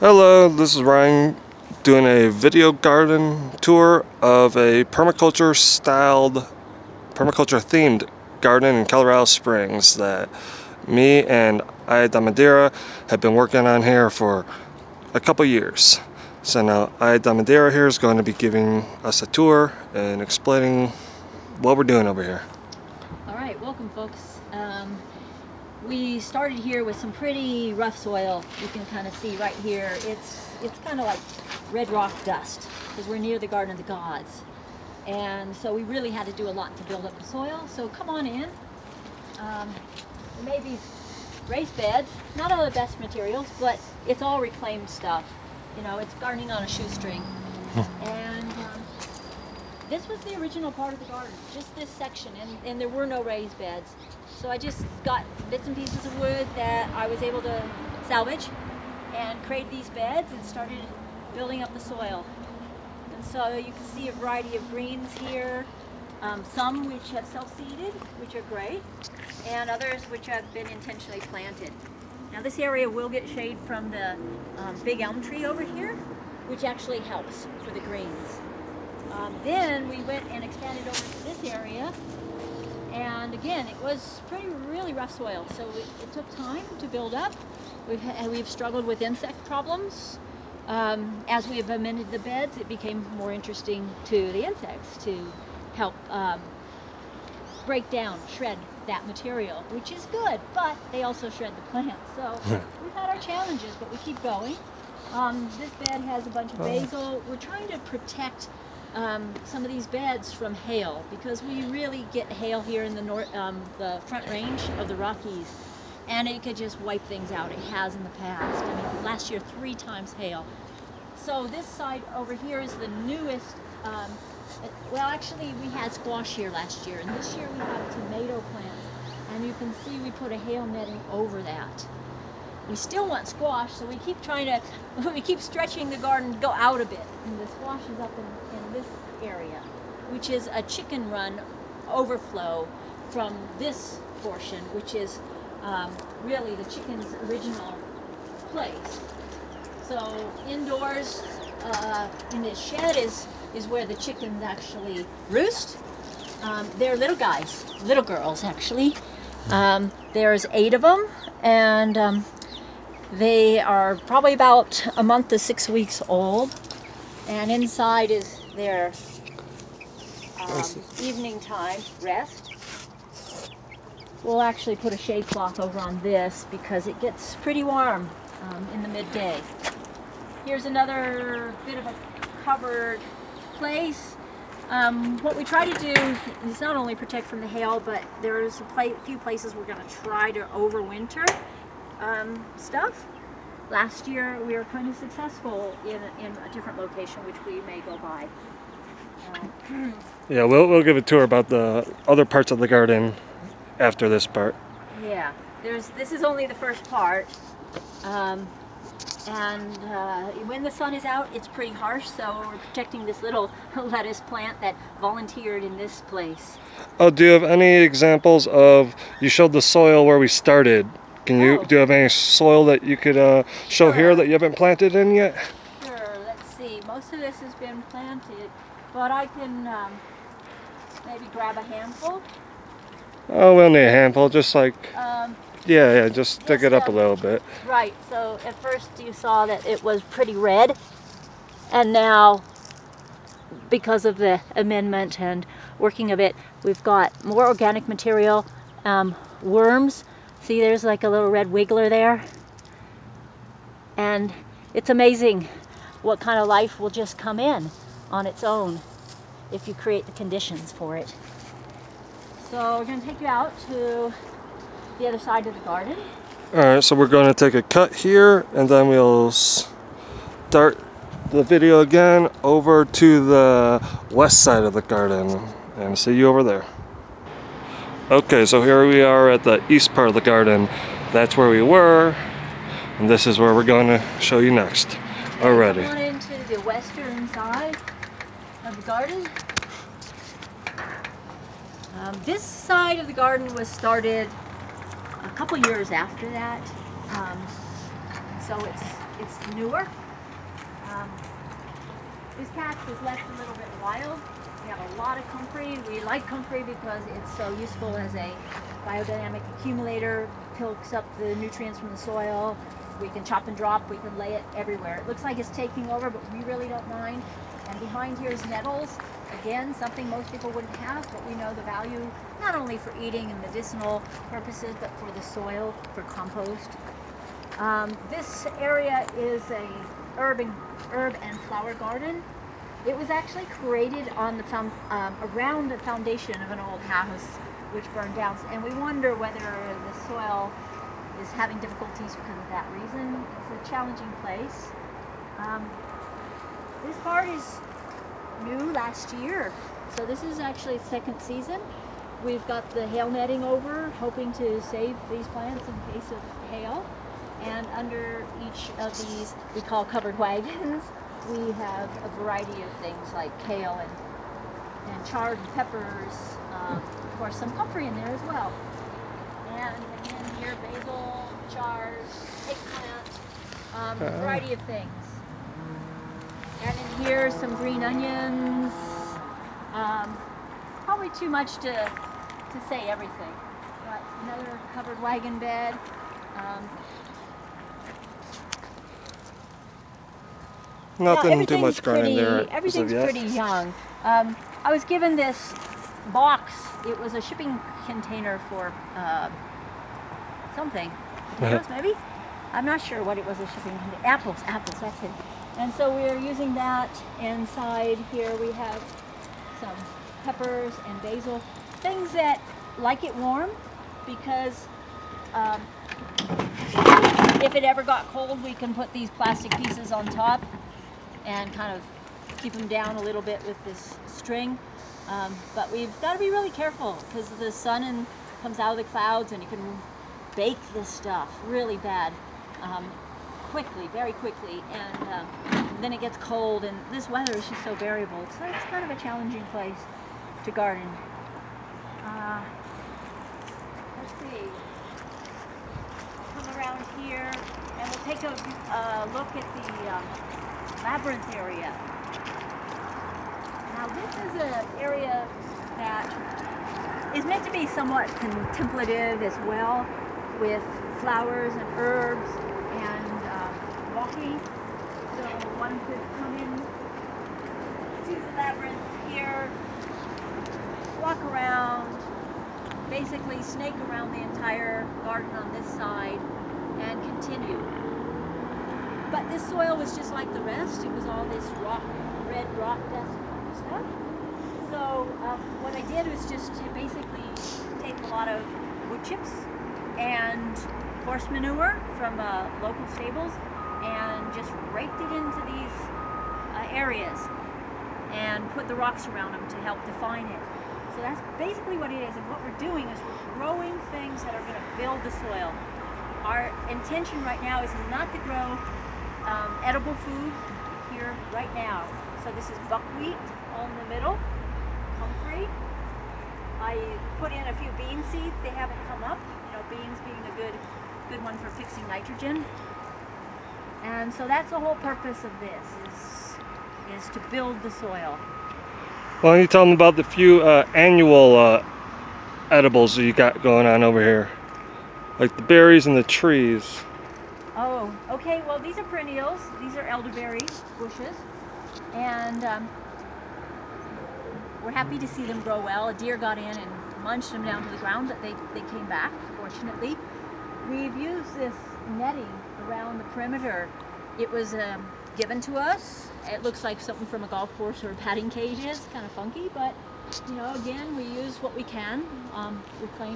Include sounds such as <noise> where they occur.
Hello, this is Ryan doing a video garden tour of a permaculture styled, permaculture themed garden in Colorado Springs that me and Aida Madeira have been working on here for a couple years. So now Aida Madeira here is going to be giving us a tour and explaining what we're doing over here. All right, welcome folks. Um, we started here with some pretty rough soil. You can kind of see right here. It's it's kind of like red rock dust because we're near the Garden of the Gods. And so we really had to do a lot to build up the soil. So come on in. Um, there may be raised beds, not all the best materials, but it's all reclaimed stuff. You know, it's gardening on a shoestring. and um, this was the original part of the garden, just this section, and, and there were no raised beds. So I just got bits and pieces of wood that I was able to salvage and create these beds and started building up the soil. And so you can see a variety of greens here, um, some which have self-seeded, which are great, and others which have been intentionally planted. Now this area will get shade from the um, big elm tree over here, which actually helps for the greens. Um, then we went and expanded over to this area. And again it was pretty really rough soil. So it, it took time to build up. We've, we've struggled with insect problems. Um, as we have amended the beds it became more interesting to the insects to help um, break down shred that material which is good but they also shred the plants. So <laughs> we've had our challenges but we keep going. Um, this bed has a bunch of basil we're trying to protect um, some of these beds from hail because we really get hail here in the north, um, the front range of the Rockies, and it could just wipe things out. It has in the past. I mean, last year three times hail. So this side over here is the newest. Um, well, actually, we had squash here last year, and this year we have tomato plants, and you can see we put a hail netting over that we still want squash, so we keep trying to, <laughs> we keep stretching the garden to go out a bit. And the squash is up in, in this area, which is a chicken run overflow from this portion, which is um, really the chicken's original place. So indoors, uh, in this shed is, is where the chickens actually roost. Um, they're little guys, little girls actually. Um, there's eight of them, and um, they are probably about a month to six weeks old. And inside is their um, evening time rest. We'll actually put a shade cloth over on this because it gets pretty warm um, in the midday. Here's another bit of a covered place. Um, what we try to do is not only protect from the hail, but there's a few places we're going to try to overwinter um, stuff. Last year we were kind of successful in, in a different location which we may go by. Um, yeah, we'll, we'll give a tour about the other parts of the garden after this part. Yeah, there's this is only the first part. Um, and uh, when the sun is out, it's pretty harsh, so we're protecting this little <laughs> lettuce plant that volunteered in this place. Oh, do you have any examples of, you showed the soil where we started. Can you, oh. do you have any soil that you could uh, show sure. here that you haven't planted in yet? Sure, let's see. Most of this has been planted, but I can um, maybe grab a handful. Oh, we'll need a handful, just like, um, yeah, yeah, just dig it up a little bit. Right, so at first you saw that it was pretty red, and now because of the amendment and working of it, we've got more organic material, um, worms, See, there's like a little red wiggler there. And it's amazing what kind of life will just come in on its own if you create the conditions for it. So we're going to take you out to the other side of the garden. Alright, so we're going to take a cut here and then we'll start the video again over to the west side of the garden and see you over there. Okay, so here we are at the east part of the garden. That's where we were, and this is where we're going to show you next. Already. Going into the western side of the garden. Um, this side of the garden was started a couple years after that. Um, so it's it's newer. Um, this patch was left a little bit wild. We have a lot of comfrey. We like comfrey because it's so useful as a biodynamic accumulator, picks up the nutrients from the soil. We can chop and drop, we can lay it everywhere. It looks like it's taking over, but we really don't mind. And behind here is nettles. Again, something most people wouldn't have, but we know the value not only for eating and medicinal purposes, but for the soil, for compost. Um, this area is a herb and, herb and flower garden. It was actually created on the found, um, around the foundation of an old house which burned down, and we wonder whether the soil is having difficulties because of that reason. It's a challenging place. Um, this part is new last year. So this is actually second season. We've got the hail netting over, hoping to save these plants in case of hail. And under each of these, we call covered wagons, we have a variety of things like kale and, and chard and peppers, um, of course some comfrey in there as well. And again here, basil, chard, eggplant, um, a variety of things. And in here, some green onions. Um, probably too much to, to say everything. But another covered wagon bed. Um, Nothing too much in there. Everything's pretty young. Um, I was given this box. It was a shipping container for uh, something. <laughs> Potatoes, maybe? I'm not sure what it was a shipping container. Apples, apples, that's it. And so we're using that inside here. We have some peppers and basil. Things that like it warm because um, if it ever got cold, we can put these plastic pieces on top and kind of keep them down a little bit with this string. Um, but we've got to be really careful because the sun and comes out of the clouds and you can bake this stuff really bad um, quickly, very quickly. And um, then it gets cold and this weather is just so variable. So it's kind of a challenging place to garden. Uh, let's see. Come around here and we'll take a uh, look at the um, labyrinth area. Now this is an area that is meant to be somewhat contemplative as well with flowers and herbs and um, walking. So one could come in to the labyrinth here, walk around, basically snake around the entire garden on this side and continue. But this soil was just like the rest. It was all this rock, red rock dust of stuff. So um, what I did was just to basically take a lot of wood chips and horse manure from uh, local stables and just raked it into these uh, areas and put the rocks around them to help define it. So that's basically what it is. And what we're doing is we're growing things that are going to build the soil. Our intention right now is not to grow um, edible food here right now. So this is buckwheat all in the middle, comfrey. I put in a few bean seeds. They haven't come up. You know, beans being a good, good one for fixing nitrogen. And so that's the whole purpose of this is, is to build the soil. Why don't you tell them about the few uh, annual uh, edibles that you got going on over here? Like the berries and the trees. Oh, okay. Well, these are perennials. These are elderberry bushes. And um, we're happy to see them grow well. A deer got in and munched them down to the ground, but they, they came back, fortunately. We've used this netting around the perimeter. It was um, given to us. It looks like something from a golf course or a batting cages, kind of funky, but you know, again, we use what we can. Um, reclaim